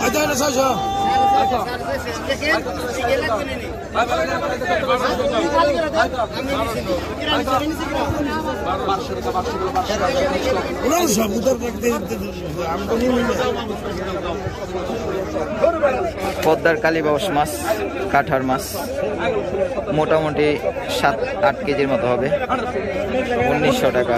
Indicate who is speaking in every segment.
Speaker 1: হয়তো এটা ছয়শো আমি তো নিয়ে
Speaker 2: পদ্মার কালীবাউস মাছ কাঠার মাছ মোটামুটি সাত আট কেজির মতো হবে। উনিশশো টাকা।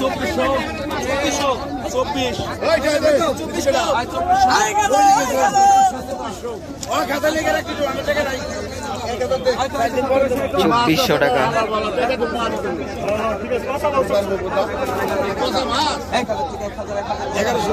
Speaker 2: চব্বিশশো চব্বিশশো চব্বিশ চব্বিশ চব্বিশ
Speaker 3: চব্বিশশো টাকা।
Speaker 2: এগারোশো।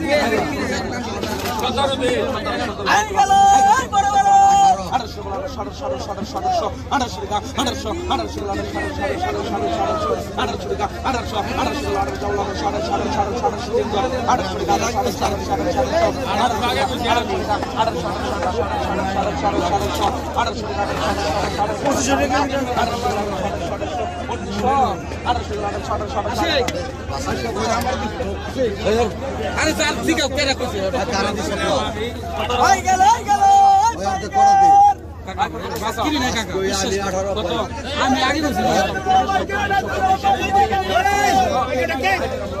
Speaker 1: আঠারোশো
Speaker 2: আঠারোশো আঠারোশো
Speaker 1: চাই না কোনো নেই যারা যারা দেখে নেবে যারা যারা গিয়ে
Speaker 2: চব্বিশশো টাকা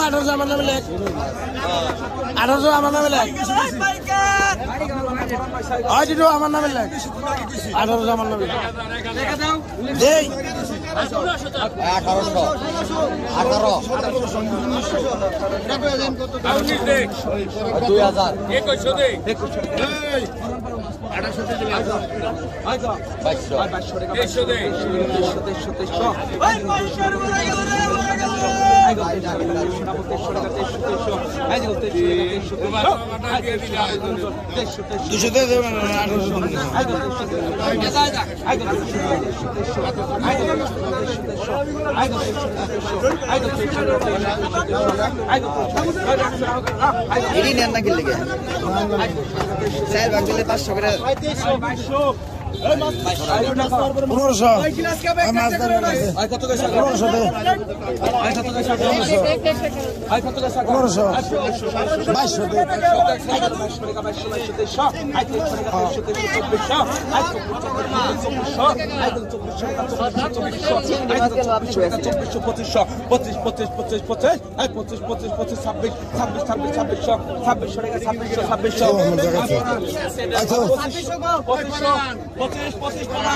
Speaker 1: আঠারোশো আমার নামে লেখ আঠারোশো আমার নামে লেখ। দিদি আমার নামে লেখ। আঠারোশো আমার নামে এই
Speaker 4: আঠারোশো। আঠারো। দুই হাজার। বাইশশো
Speaker 1: দেবেন আঠারোশো দিন
Speaker 2: এটি নেন না কিনলে চার ভাগ দিলে পাঁচশো করে
Speaker 1: পনেরোশো পনেরোশো বাইশশো দে
Speaker 5: পঁচিশশো পঁচিশ পঁচিশ পঁচিশ পঁচিশ পঁচিশ পঁচিশ পঁচিশ ছাব্বিশ ছাব্বিশ ছাব্বিশ ছাব্বিশশো ছাব্বিশশো টাকা ছাব্বিশশো ছাব্বিশশো
Speaker 1: আচ্ছা
Speaker 5: পঁচিশশো পঁচিশ পঁচিশ টাকা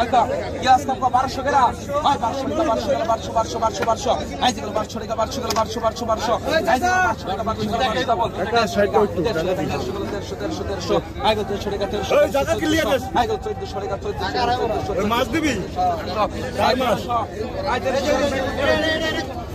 Speaker 5: আচ্ছা গ্যাস কাপ বারোশো গেরা হয় বারোশো টাকা বারোশো টাকা বারোশো বারোশো বারোশো বারোশো এই যে বারোশো টাকা বারোশো টাকা বারোশো বারোশো বারোশো এই যে বারোশো টাকা বারোশো টাকা বারোশো বল দেড়শো দেড়শো দেড়শো দেড়শো আই গো দেড়শো টাকা দেড়শো আই টাকা
Speaker 1: মাছ দিবি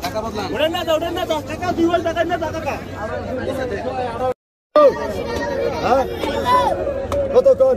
Speaker 2: টাকা বদলান।
Speaker 4: ওড়েন না ওড়েন না হ্যাঁ? কোন?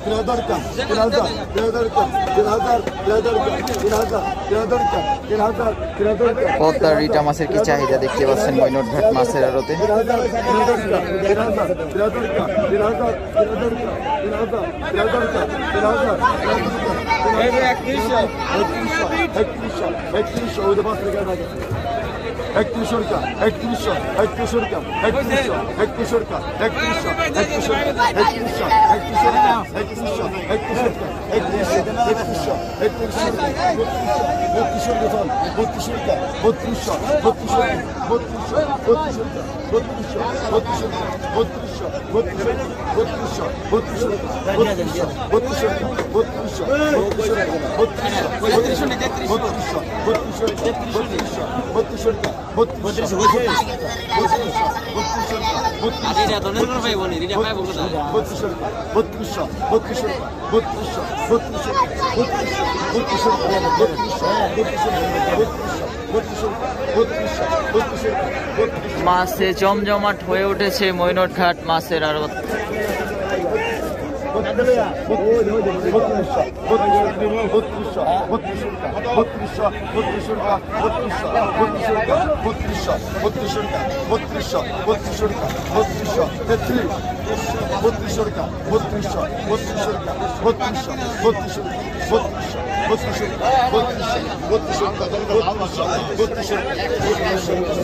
Speaker 4: তিন হাজার তিন হাজার তিন হাজার তিন হাজার
Speaker 3: পদ্মার রিটা মাছের কি চাহিদা দেখতে পাচ্ছেন ময়নটঘাট মাছের আড়তে
Speaker 4: একত্রিশশো একত্রিশশো একত্রিশশো ওই পাঁচ টাকা একত্রিশরকা একত্রিশশো একত্রিশরকা একত্রিশশো একত্রিশরকা একত্রিশশো একত্রিশশো একত্রিশশো একত্রিশরকা একত্রিশশো একত্রিশরকা একত্রিশশো একত্রিশশো একত্রিশশো বত্রিশশো বেতন বত্রিশরকা বত্রিশশো বত্রিশশো বত্রিশশো বত্রিশরকা বত্রিশশো বত্রিশশো বত্রিশ বত্রিশ মাছে জমজমাট হয়ে উঠেছে মৈনট ঘাট মাছের আর বত্রিশশো টাকা বত্রিশশো বত্রিশশো টাকা বত্রিশশো টাকা বত্রিশশো বত্রিশশো বত্রিশশো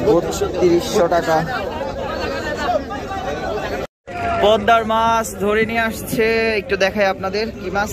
Speaker 4: বত্রিশশো
Speaker 3: তিরিশশো টাকা পদ্মার মাছ ধরে নিয়ে আসছে একটু দেখাই আপনাদের কি মাছ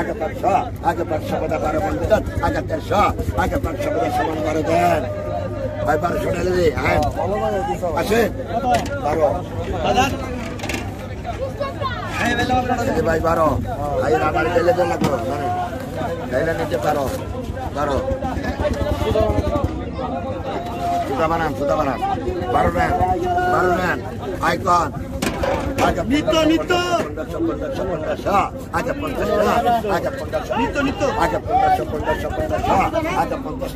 Speaker 4: Agatar Shah, Agatar Shabada Barabandad, Agatar Shah, Agatar Shabada Shaman Baradan. ভাই, বারোশো টাকা দিদি হ্যাঁ আছে? বারো। ভাই বারো। ভাই আমার গেলে তো লাগল গাইলে নিতে পারো বারো। সুতা বানান সুতা বানান। বারো নেন। বারো নেন। আইকন নিত্য নিত্য আজ পঞ্চাশ আজ পঞ্চাশ নিত্য নিত্য আজ পঞ্চাশ পঞ্চাশ পঞ্চাশ আজ পঞ্চাশ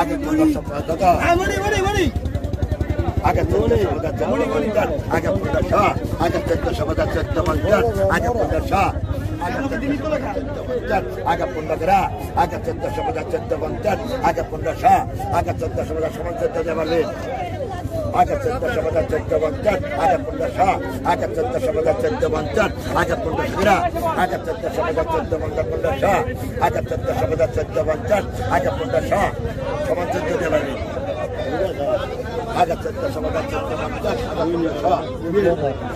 Speaker 4: আজ পঞ্চাশ পঞ্চাশ আগে চল্লিশ হাজার চল্লিশ কুইন্টাল আগে পঞ্চাশ আগে চোদ্দশো হাজার চোদ্দ পঞ্চাশ আগে পঞ্চাশ আগে পনেরো আগে চোদ্দশো হাজার চোদ্দ পঞ্চাশ আগে পনেরোশো আগে চোদ্দশো হাজার সমান চোদ্দ দেওয়ালে আগে চোদ্দশো পঞ্চাশ চোদ্দ পঞ্চাশ আগে পনেরোশো আগে চোদ্দশো পঞ্চাশ চোদ্দ পঞ্চাশ আগে পনেরোশো গ্রা আগে চোদ্দশো পঞ্চাশ চোদ্দ পঞ্চাশ পনেরোশো আগে চোদ্দশো পঞ্চাশ চোদ্দ পঞ্চাশ সমান চোদ্দশো পঞ্চাশ পঞ্চাশ